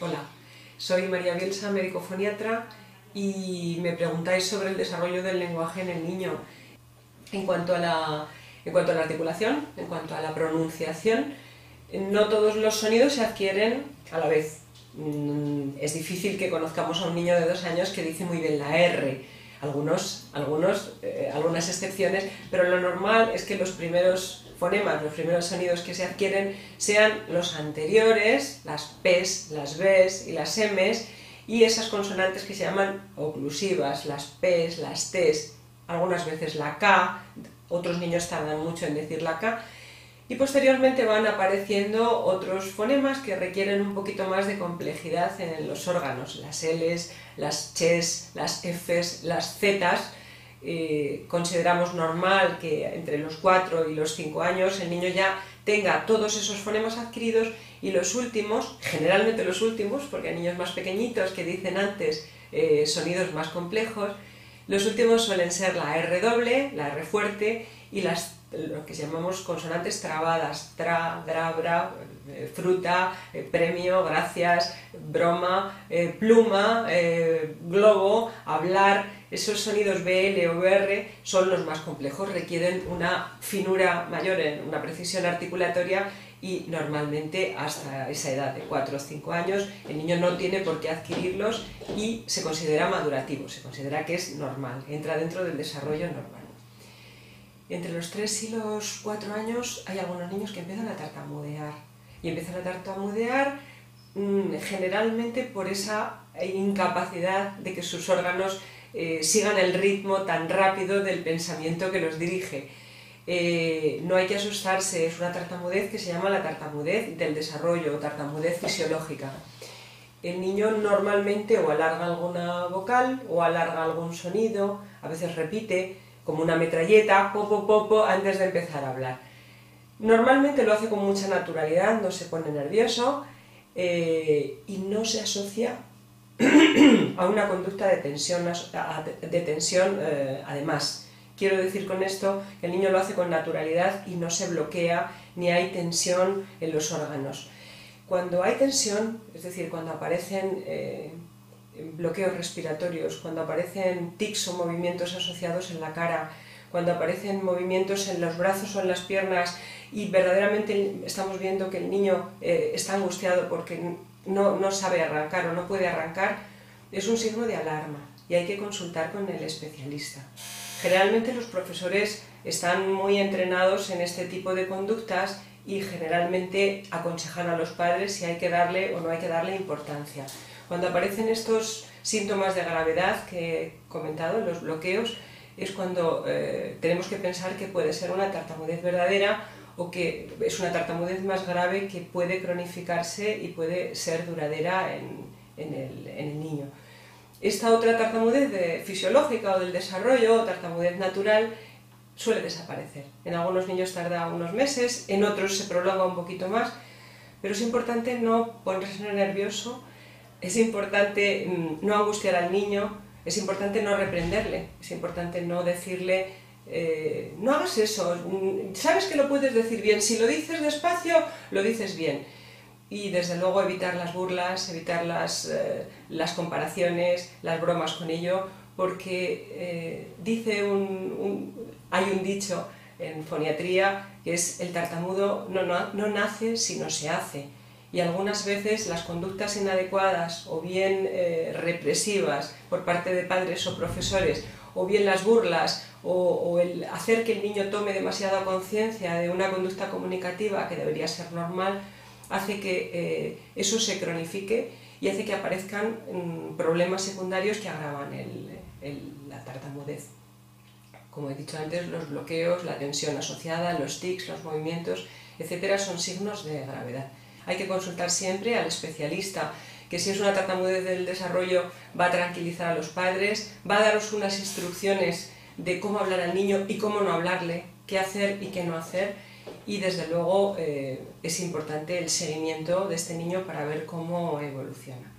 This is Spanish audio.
Hola, soy María Bielsa, médico foniatra y me preguntáis sobre el desarrollo del lenguaje en el niño. En cuanto a la, en cuanto a la articulación, en cuanto a la pronunciación, no todos los sonidos se adquieren a la vez. Mm, es difícil que conozcamos a un niño de dos años que dice muy bien la R. Algunos, algunos, eh, algunas excepciones, pero lo normal es que los primeros fonemas, los primeros sonidos que se adquieren, sean los anteriores, las P's, las B's y las M's, y esas consonantes que se llaman oclusivas, las P's, las T's, algunas veces la K, otros niños tardan mucho en decir la K, y posteriormente van apareciendo otros fonemas que requieren un poquito más de complejidad en los órganos, las L's, las Ch's, las F's, las Z's, eh, consideramos normal que entre los 4 y los 5 años el niño ya tenga todos esos fonemas adquiridos y los últimos, generalmente los últimos, porque hay niños más pequeñitos que dicen antes eh, sonidos más complejos, los últimos suelen ser la R doble, la R fuerte y las lo que llamamos consonantes trabadas, tra, dra, bra, eh, fruta, premio, gracias, broma, pluma, globo, hablar, esos sonidos BL o BR son los más complejos, requieren una finura mayor una precisión articulatoria y normalmente hasta esa edad de 4 o 5 años el niño no tiene por qué adquirirlos y se considera madurativo, se considera que es normal, entra dentro del desarrollo normal. Entre los 3 y los 4 años hay algunos niños que empiezan a tartamudear y empiezan a tartamudear mm, generalmente por esa incapacidad de que sus órganos eh, sigan el ritmo tan rápido del pensamiento que los dirige. Eh, no hay que asustarse, es una tartamudez que se llama la tartamudez del desarrollo o tartamudez fisiológica. El niño normalmente o alarga alguna vocal o alarga algún sonido, a veces repite como una metralleta, popo, popo, antes de empezar a hablar. Normalmente lo hace con mucha naturalidad, no se pone nervioso eh, y no se asocia a una conducta de tensión, de tensión eh, además. Quiero decir con esto que el niño lo hace con naturalidad y no se bloquea ni hay tensión en los órganos. Cuando hay tensión, es decir, cuando aparecen eh, bloqueos respiratorios, cuando aparecen tics o movimientos asociados en la cara, cuando aparecen movimientos en los brazos o en las piernas y verdaderamente estamos viendo que el niño eh, está angustiado porque no, sabe arrancar o no puede arrancar, es un signo de alarma y hay que consultar con el especialista. Generalmente los profesores están muy entrenados en este tipo de conductas y generalmente aconsejan a los padres si hay que darle o no hay que darle importancia. Cuando aparecen estos síntomas de gravedad que he comentado, los bloqueos, es cuando eh, tenemos que pensar que puede ser una tartamudez verdadera o que es una tartamudez más grave que puede cronificarse y puede ser duradera en, el, niño. Esta otra tartamudez fisiológica o del desarrollo, tartamudez natural, suele desaparecer. En algunos niños tarda unos meses, en otros se prolonga un poquito más, pero es importante no ponerse nervioso, es importante mm, no angustiar al niño, es importante no reprenderle, es importante no decirle eh, no hagas eso, sabes que lo puedes decir bien, si lo dices despacio, lo dices bien. Y desde luego evitar las burlas, evitar las, eh, las comparaciones, las bromas con ello, porque eh, dice un, hay un dicho en foniatría que es el tartamudo no, no, no nace sino se hace. Y algunas veces las conductas inadecuadas o bien represivas por parte de padres o profesores o bien las burlas o, el hacer que el niño tome demasiada conciencia de una conducta comunicativa que debería ser normal, hace que eh, eso se cronifique y hace que aparezcan mm, problemas secundarios que agravan la tartamudez. Como he dicho antes, los bloqueos, la tensión asociada, los tics, los movimientos, etcétera, son signos de gravedad. Hay que consultar siempre al especialista que si es una tartamudez del desarrollo va a tranquilizar a los padres, va a daros unas instrucciones de cómo hablar al niño y cómo no hablarle, qué hacer y qué no hacer. Y desde luego eh, es importante el seguimiento de este niño para ver cómo evoluciona.